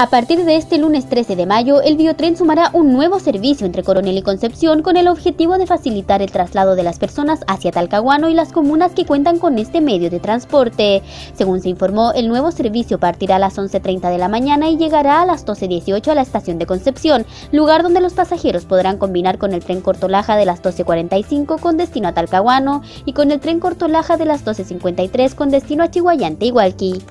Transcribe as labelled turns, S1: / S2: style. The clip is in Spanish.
S1: A partir de este lunes 13 de mayo, el biotren sumará un nuevo servicio entre Coronel y Concepción con el objetivo de facilitar el traslado de las personas hacia Talcahuano y las comunas que cuentan con este medio de transporte. Según se informó, el nuevo servicio partirá a las 11.30 de la mañana y llegará a las 12.18 a la estación de Concepción, lugar donde los pasajeros podrán combinar con el tren Cortolaja de las 12.45 con destino a Talcahuano y con el tren Cortolaja de las 12.53 con destino a Chihuayante y Hualqui.